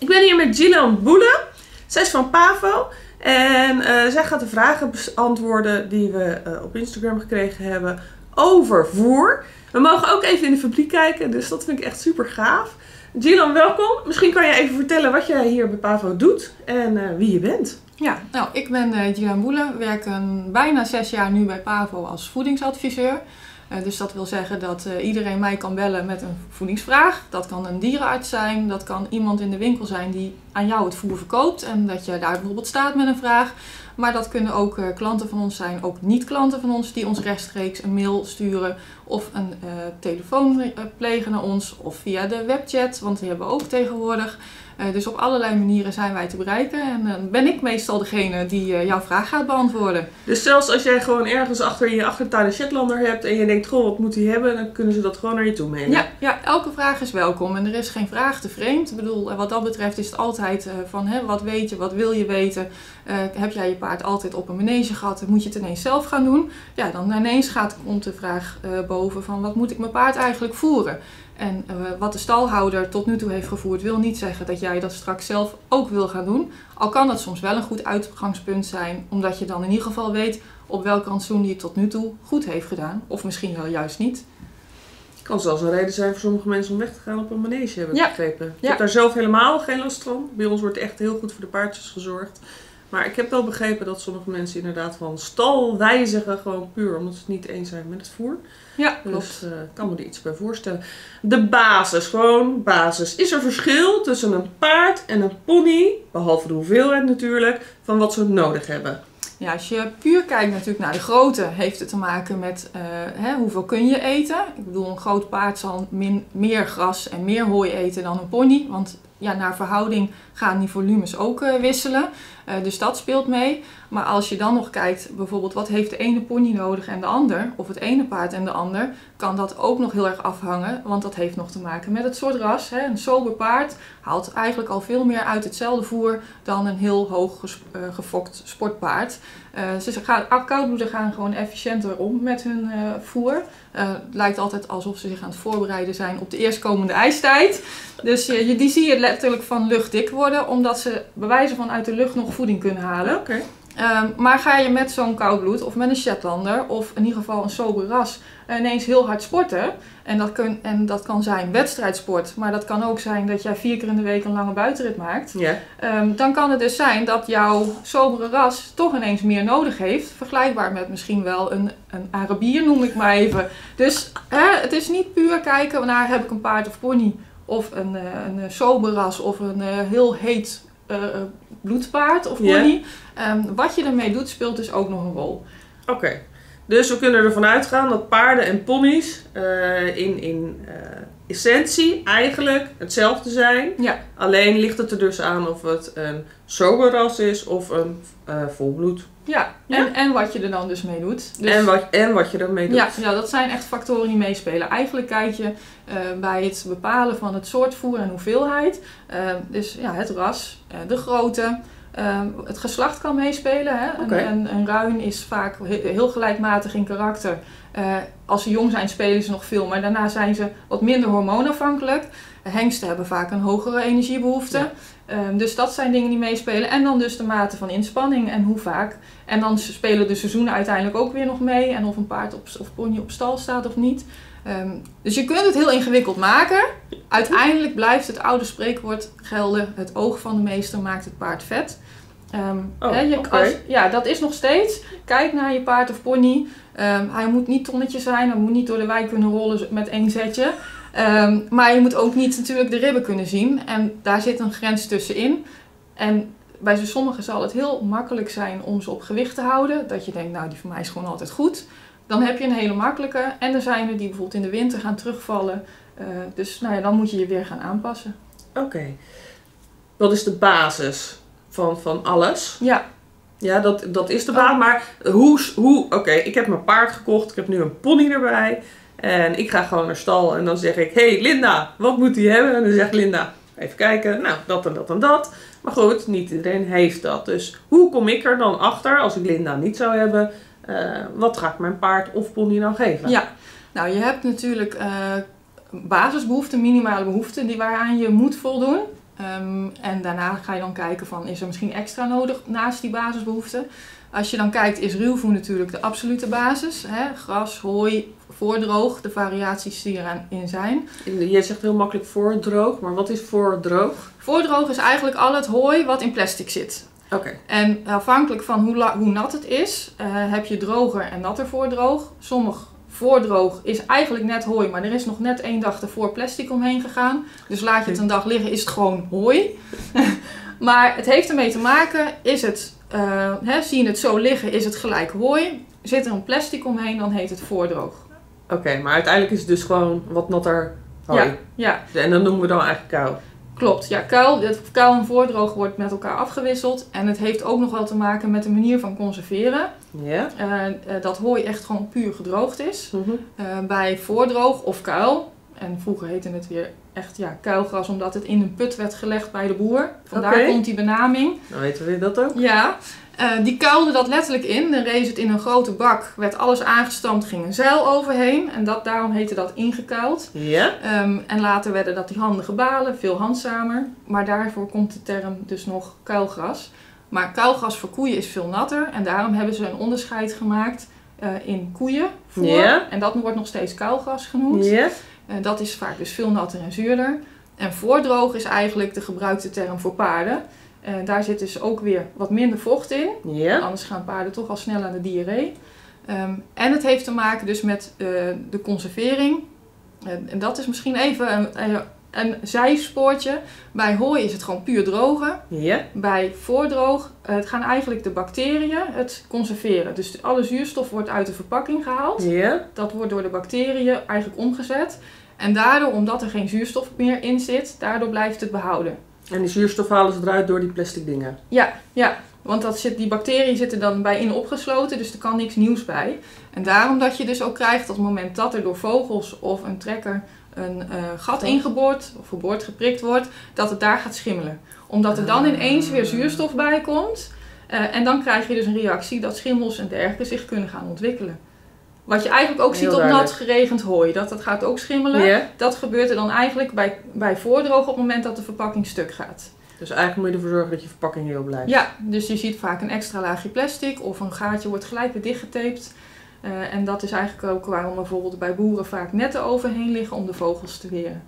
Ik ben hier met Gillian Boele. Zij is van Pavo. En eh, zij gaat de vragen beantwoorden die we eh, op Instagram gekregen hebben over voer. We mogen ook even in de fabriek kijken, dus dat vind ik echt super gaaf. Gillian, welkom. Misschien kan je even vertellen wat jij hier bij Pavo doet en eh, wie je bent. Ja, nou, ik ben Gillian Boele, werk een, bijna zes jaar nu bij Pavo als voedingsadviseur. Uh, dus dat wil zeggen dat uh, iedereen mij kan bellen met een voedingsvraag. Dat kan een dierenarts zijn, dat kan iemand in de winkel zijn die aan jou het voer verkoopt en dat je daar bijvoorbeeld staat met een vraag. Maar dat kunnen ook uh, klanten van ons zijn, ook niet-klanten van ons, die ons rechtstreeks een mail sturen of een telefoon plegen naar ons of via de webchat, want die hebben we ook tegenwoordig. Uh, dus op allerlei manieren zijn wij te bereiken. En dan ben ik meestal degene die jouw vraag gaat beantwoorden. Dus zelfs als jij gewoon ergens achter in je achtertuin een Shetlander hebt en je denkt, goh, wat moet hij hebben? Dan kunnen ze dat gewoon naar je toe mailen. Ja, ja, elke vraag is welkom. En er is geen vraag te vreemd. Ik bedoel, wat dat betreft is het altijd van, hè, wat weet je, wat wil je weten? heb jij je paard altijd op een manege gehad? Moet je het ineens zelf gaan doen? Ja, dan ineens gaat, komt de vraag boven van, wat moet ik mijn paard eigenlijk voeren? En wat de stalhouder tot nu toe heeft gevoerd, wil niet zeggen dat jij dat straks zelf ook wil gaan doen. Al kan dat soms wel een goed uitgangspunt zijn, omdat je dan in ieder geval weet op welk rantsoen die het tot nu toe goed heeft gedaan. Of misschien wel juist niet. Kan zelfs een reden zijn voor sommige mensen om weg te gaan op een manege, heb ik Ja. begrepen. Ik Ja. heb daar zelf helemaal geen last van. Bij ons wordt echt heel goed voor de paardjes gezorgd. Maar ik heb wel begrepen dat sommige mensen inderdaad van stal wijzigen, gewoon puur omdat ze het niet eens zijn met het voer. Ja, klopt. Dus ik kan me er iets bij voorstellen. De basis, gewoon basis. Is er verschil tussen een paard en een pony, behalve de hoeveelheid natuurlijk, van wat ze nodig hebben? Ja, als je puur kijkt natuurlijk naar de grootte, heeft het te maken met eh, hè, hoeveel kun je eten. Ik bedoel, een groot paard zal min, meer gras en meer hooi eten dan een pony. Want ja, naar verhouding gaan die volumes ook eh, wisselen. Eh, dus dat speelt mee. Maar als je dan nog kijkt, bijvoorbeeld wat heeft de ene pony nodig en de ander, of het ene paard en de ander, kan dat ook nog heel erg afhangen. Want dat heeft nog te maken met het soort ras. Hè. Een sober paard haalt eigenlijk al veel meer uit hetzelfde voer dan een heel hoog ges- eh, gefokt sportpaard. Ze gaan, koudbloeden gaan gewoon efficiënter om met hun voer. Eh, het lijkt altijd alsof ze zich aan het voorbereiden zijn op de eerstkomende ijstijd. Dus eh, je, die zie je letterlijk van lucht dik worden, omdat ze bewijzen van uit de lucht nog voeding kunnen halen. Oké. Ehm, maar ga je met zo'n koudbloed of met een Shetlander of in ieder geval een sober ras ineens heel hard sporten. En dat, kun, en dat kan zijn wedstrijdsport, maar dat kan ook zijn dat jij vier keer in de week een lange buitenrit maakt. Ja. Ehm, dan kan het dus zijn dat jouw sobere ras toch ineens meer nodig heeft. Vergelijkbaar met misschien wel een, een Arabier, noem ik maar even. Dus hè, het is niet puur kijken naar heb ik een paard of pony of een, eh, een sober ras of een eh, heel heet bloedpaard of pony. Ehm, wat je ermee doet speelt dus ook nog een rol. Oké. Dus we kunnen ervan uitgaan dat paarden en ponies eh, in, in eh, essentie eigenlijk hetzelfde zijn. Ja. Alleen ligt het er dus aan of het een sober ras is of een eh, volbloed. Ja, Ja. En, en wat je er dan dus mee doet. Dus- En, wat, en wat je ermee doet. Ja, ja, dat zijn echt factoren die meespelen. Eigenlijk kijk je eh, bij het bepalen van het soort voer en hoeveelheid. eh, dus ja, het ras, de grootte. Eh, het geslacht kan meespelen. Hè? Een-. Een, een, ruin is vaak he- heel gelijkmatig in karakter. Eh, als ze jong zijn spelen ze nog veel, maar daarna zijn ze wat minder hormoonafhankelijk. Hengsten hebben vaak een hogere energiebehoefte. Ja. Ehm, dus dat zijn dingen die meespelen. En dan dus de mate van inspanning en hoe vaak. En dan spelen de seizoenen uiteindelijk ook weer nog mee. En of een paard op, of pony op stal staat of niet. Ehm, dus je kunt het heel ingewikkeld maken. Uiteindelijk blijft het oude spreekwoord gelden. Het oog van de meester maakt het paard vet. Oh, hè, je- als- ja, dat is nog steeds. Kijk naar je paard of pony. Hij moet niet tonnetje zijn. Hij moet niet door de wijk kunnen rollen met één zetje. Ehm, maar je moet ook niet natuurlijk de ribben kunnen zien. En daar zit een grens tussenin. En bij sommigen zal het heel makkelijk zijn om ze op gewicht te houden. Dat je denkt, nou die van mij is gewoon altijd goed. Dan heb je een hele makkelijke. En er zijn er die bijvoorbeeld in de winter gaan terugvallen. Eh, dus nou ja, dan moet je je weer gaan aanpassen. Oké. Wat is de basis van, van alles? Ja, Ja, dat, dat is de baan. Maar hoe... hoe Oké, ik heb mijn paard gekocht. Ik heb nu een pony erbij. En ik ga gewoon naar stal. En dan zeg ik... hey Linda, wat moet hij hebben? En dan zegt Linda... Even kijken. Nou, dat en dat en dat. Maar goed, niet iedereen heeft dat. Dus hoe kom ik er dan achter... als ik Linda niet zou hebben... eh, wat ga ik mijn paard of pony nou geven? ja. Nou, je hebt natuurlijk eh, basisbehoeften, minimale behoeften die waaraan je moet voldoen. Ehm, en daarna ga je dan kijken van is er misschien extra nodig naast die basisbehoeften. Als je dan kijkt is ruwvoer natuurlijk de absolute basis. Hè? Gras, hooi, voordroog, de variaties die erin zijn. Je zegt heel makkelijk voordroog, maar wat is voordroog? Voordroog is eigenlijk al het hooi wat in plastic zit. Oké. En afhankelijk van hoe, hoe nat het is, eh, heb je droger en natter voordroog. Sommig voordroog is eigenlijk net hooi, maar er is nog net één dag ervoor plastic omheen gegaan. Dus laat je het een dag liggen, is het gewoon hooi. maar het heeft ermee te maken, is het, eh, hè, zie je het zo liggen, is het gelijk hooi. Zit er een plastic omheen, dan heet het voordroog. Oké, maar uiteindelijk is het dus gewoon wat natter hooi. Ja, ja, En dat noemen we dan eigenlijk kou. Klopt. Ja, kuil, het kuil en voordroog wordt met elkaar afgewisseld. En het heeft ook nog wel te maken met de manier van conserveren. Ja? Eh, eh, dat hooi echt gewoon puur gedroogd is. Mhm. Eh, bij voordroog of kuil, en vroeger heette het weer echt ja, kuilgras omdat het in een put werd gelegd bij de boer. Vandaar komt die benaming. Dan weten we dat ook. Ja, eh, die kuilde dat letterlijk in. Dan rees het in een grote bak, werd alles aangestampt, ging een zeil overheen. En dat, daarom heette dat ingekuild. Ja? Ehm, en later werden dat die handige balen, veel handzamer. Maar daarvoor komt de term dus nog kuilgras. Maar kuilgras voor koeien is veel natter. En daarom hebben ze een onderscheid gemaakt eh, in koeien. Ja. En dat wordt nog steeds kuilgras genoemd. Ja? Dat is vaak dus veel natter en zuurder. En voordroog is eigenlijk de gebruikte term voor paarden. Daar zit dus ook weer wat minder vocht in. Ja? Anders gaan paarden toch al snel aan de diarree. Ehm, en het heeft te maken dus met eh, de conservering. En, en dat is misschien even een, een, een zijspoortje. Bij hooi is het gewoon puur drogen. Ja? Bij voordroog eh, het gaan eigenlijk de bacteriën het conserveren. Dus alle zuurstof wordt uit de verpakking gehaald. Ja? Dat wordt door de bacteriën eigenlijk omgezet. En daardoor, omdat er geen zuurstof meer in zit, daardoor blijft het behouden. En die zuurstof halen ze eruit door die plastic dingen. Ja, ja. Want dat zit, die bacteriën zitten dan bij in opgesloten, dus er kan niks nieuws bij. En daarom dat je dus ook krijgt op het moment dat er door vogels of een trekker een eh, gat Ja. ingeboord of geboord geprikt wordt, dat het daar gaat schimmelen. Omdat er dan Ah. ineens weer zuurstof bij komt. eh, en dan krijg je dus een reactie dat schimmels en dergelijke zich kunnen gaan ontwikkelen. Wat je eigenlijk ook Heel ziet op duidelijk. nat geregend hooi, dat dat gaat ook schimmelen. Dat gebeurt er dan eigenlijk bij, bij voordroog op het moment dat de verpakking stuk gaat. Dus eigenlijk moet je ervoor zorgen dat je verpakking heel blijft. Ja, dus je ziet vaak een extra laagje plastic of een gaatje wordt gelijk weer dichtgetaped. Eh, en dat is eigenlijk ook waarom bijvoorbeeld bij boeren vaak netten overheen liggen om de vogels te weren.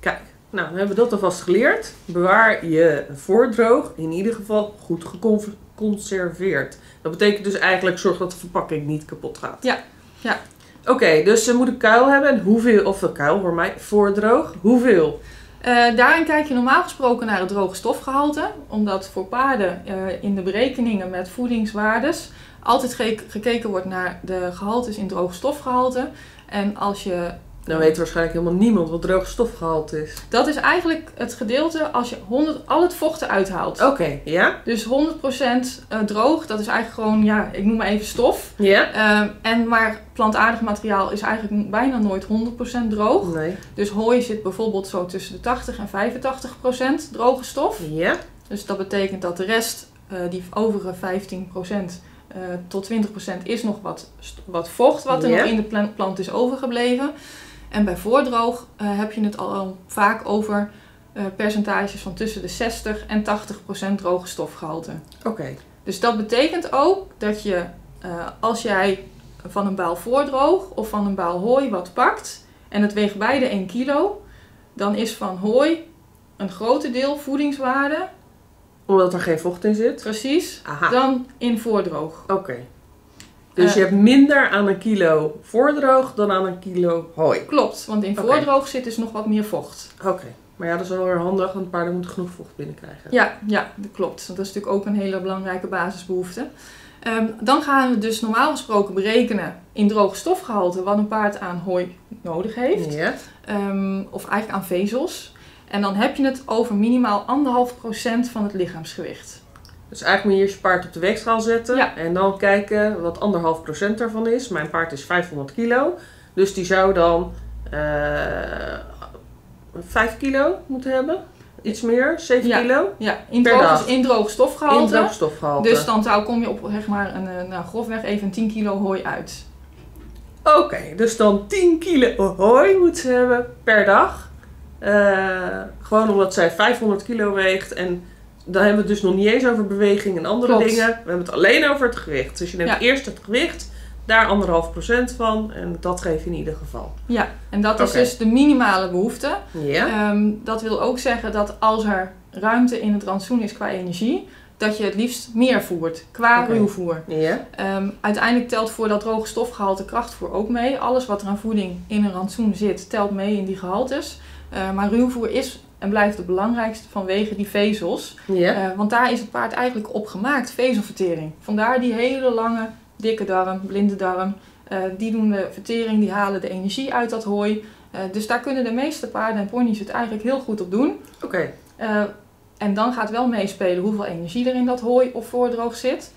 Kijk, nou dan hebben we dat alvast geleerd. Bewaar je voordroog in ieder geval goed geconserveerd. Dat betekent dus eigenlijk zorg dat de verpakking niet kapot gaat. Ja, ja. Oké, dus ze moeten kuil hebben. En hoeveel, of kuil voor mij, voordroog. Hoeveel? Eh, daarin kijk je normaal gesproken naar het droge stofgehalte, omdat voor paarden eh, in de berekeningen met voedingswaardes altijd ge- gekeken wordt naar de gehaltes in droge stofgehalte. En als je Dan weet waarschijnlijk helemaal niemand wat droog stofgehalte is. dat is eigenlijk het gedeelte als je 100, al het vocht eruit haalt. Oké, ja? Dus 100% eh, droog, dat is eigenlijk gewoon, ja, ik noem maar even stof. Ja? Ehm, en maar plantaardig materiaal is eigenlijk bijna nooit 100% droog. Nee. Dus hooi zit bijvoorbeeld zo tussen de 80 en 85% droge stof. Ja? Dus dat betekent dat de rest, eh, die overige 15% eh, tot 20% is nog wat, wat vocht wat er nog in de pla- plant is overgebleven. En bij voordroog eh, heb je het al vaak over eh, percentages van tussen de 60 en 80% droge stofgehalte. Oké. Dus dat betekent ook dat je, eh, als jij van een baal voordroog of van een baal hooi wat pakt en het weegt beide 1 kilo, dan is van hooi een groter deel voedingswaarde, Omdat er geen vocht in zit. precies, Aha. dan in voordroog. Oké. Dus Eh, je hebt minder aan een kilo voordroog dan aan een kilo hooi. Klopt, want in voordroog zit dus nog wat meer vocht. Oké. Maar ja, dat is wel weer handig, want paarden moeten genoeg vocht binnenkrijgen. Ja, ja, dat klopt. Want dat is natuurlijk ook een hele belangrijke basisbehoefte. Ehm, dan gaan we dus normaal gesproken berekenen in droog stofgehalte wat een paard aan hooi nodig heeft. Ja. Ehm, of eigenlijk aan vezels. En dan heb je het over minimaal 1,5% van het lichaamsgewicht. Dus eigenlijk moet je je paard op de weegschaal zetten. Ja. En dan kijken wat anderhalf procent daarvan is. Mijn paard is 500 kilo. Dus die zou dan eh 5 kilo moeten hebben. Iets meer, 7 Ja. kilo. Ja, in Per droog, dag. in droog In stofgehalte. droogstofgehalte. Dus dan zou, kom je op zeg maar, een, eh, nou, grofweg even 10 kilo hooi uit. Oké, dus dan 10 kilo hooi moet ze hebben per dag. Eh, Gewoon omdat zij 500 kilo weegt en dan hebben we het dus nog niet eens over beweging en andere Klopt. dingen. We hebben het alleen over het gewicht. Dus je neemt Ja. eerst het gewicht, daar anderhalf procent van en dat geef je in ieder geval. Ja, en dat is dus de minimale behoefte. Ja? Ehm, dat wil ook zeggen dat als er ruimte in het rantsoen is qua energie, dat je het liefst meer voert qua ruwvoer. Ja? Ehm, uiteindelijk telt voor dat droge stofgehalte krachtvoer ook mee. Alles wat er aan voeding in een rantsoen zit, telt mee in die gehaltes. Eh, maar ruwvoer is en blijft het belangrijkste vanwege die vezels. Eh, want daar is het paard eigenlijk op gemaakt, vezelvertering. Vandaar die hele lange, dikke darm, blinde darm. Eh, die doen de vertering, die halen de energie uit dat hooi. Eh, dus daar kunnen de meeste paarden en ponies het eigenlijk heel goed op doen. Oké. En dan gaat wel meespelen hoeveel energie er in dat hooi of voordroog zit.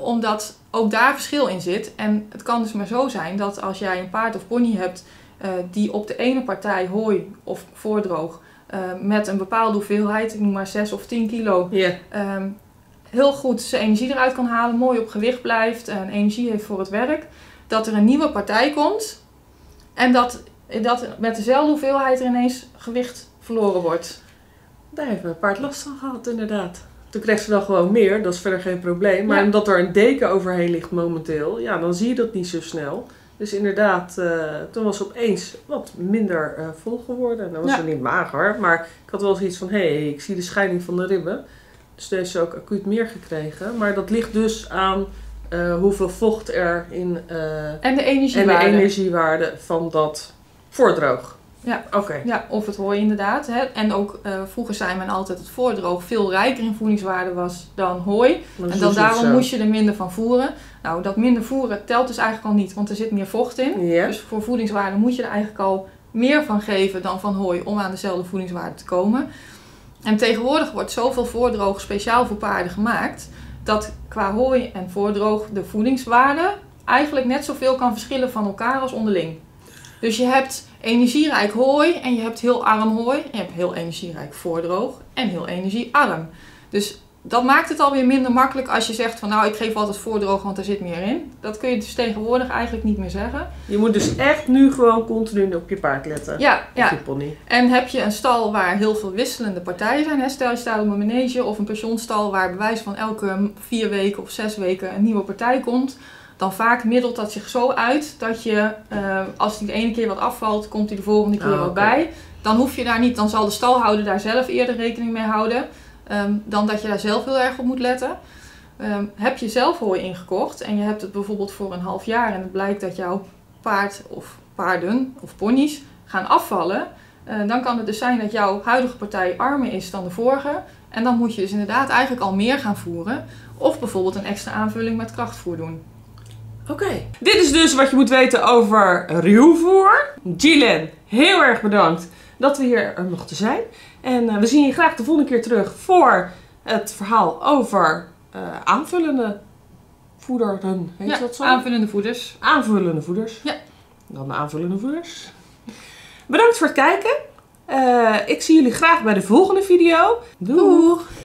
Omdat ook daar verschil in zit. En het kan dus maar zo zijn dat als jij een paard of pony hebt die op de ene partij hooi of voordroog eh, met een bepaalde hoeveelheid, ik noem maar 6 of 10 kilo, ehm, heel goed zijn energie eruit kan halen, mooi op gewicht blijft en energie heeft voor het werk, dat er een nieuwe partij komt en dat, dat met dezelfde hoeveelheid er ineens gewicht verloren wordt. Daar heeft mijn paard last van gehad, inderdaad. Toen kreeg ze dan gewoon meer, dat is verder geen probleem. Maar Ja. omdat er een deken overheen ligt momenteel, ja, dan zie je dat niet zo snel. Dus inderdaad, eh, toen was ze opeens wat minder eh, vol geworden. Dan was Ja. ze niet mager, maar ik had wel zoiets van, hé, hey, ik zie de scheiding van de ribben. Dus toen heeft ze ook acuut meer gekregen. Maar dat ligt dus aan eh, hoeveel vocht er in En de en de energiewaarde. energiewaarde van dat voordroog. Ja. Oké. Ja, of het hooi inderdaad. Hè. En ook eh, vroeger zei men altijd dat voordroog veel rijker in voedingswaarde was dan hooi. Maar En dan daarom moest je er minder van voeren. Nou, dat minder voeren telt dus eigenlijk al niet, want er zit meer vocht in. Dus voor voedingswaarde moet je er eigenlijk al meer van geven dan van hooi om aan dezelfde voedingswaarde te komen. En tegenwoordig wordt zoveel voordroog speciaal voor paarden gemaakt, dat qua hooi en voordroog de voedingswaarde eigenlijk net zoveel kan verschillen van elkaar als onderling. Dus je hebt energierijk hooi en je hebt heel arm hooi. En je hebt heel energierijk voordroog en heel energiearm. Dus dat maakt het alweer minder makkelijk als je zegt van nou ik geef altijd voordroog want er zit meer in. Dat kun je dus tegenwoordig eigenlijk niet meer zeggen. Je moet dus echt nu gewoon continu op je paard letten. Ja, Of ja. je pony. En heb je een stal waar heel veel wisselende partijen zijn. Hè? Stel je staat op een manege of een pensionstal waar bij wijze van elke vier weken of zes weken een nieuwe partij komt. Dan vaak middelt dat zich zo uit dat je, eh, als die de ene keer wat afvalt, komt die de volgende keer Ah, wat bij. Dan hoef je daar niet, dan zal de stalhouder daar zelf eerder rekening mee houden. ehm, dan dat je daar zelf heel erg op moet letten. Ehm, heb je zelf hooi ingekocht en je hebt het bijvoorbeeld voor een half jaar en het blijkt dat jouw paard of paarden of ponies gaan afvallen, eh, dan kan het dus zijn dat jouw huidige partij armer is dan de vorige. En dan moet je dus inderdaad eigenlijk al meer gaan voeren. Of bijvoorbeeld een extra aanvulling met krachtvoer doen. Oké. Dit is dus wat je moet weten over ruwvoer. Gillen, heel erg bedankt dat we hier eh, mochten zijn. En eh, we zien je graag de volgende keer terug voor het verhaal over eh, aanvullende voederen. Heet ja, dat zo? aanvullende voeders. aanvullende voeders. Ja. Dan de aanvullende voeders. Bedankt voor het kijken. Eh, ik zie jullie graag bij de volgende video. Doeg!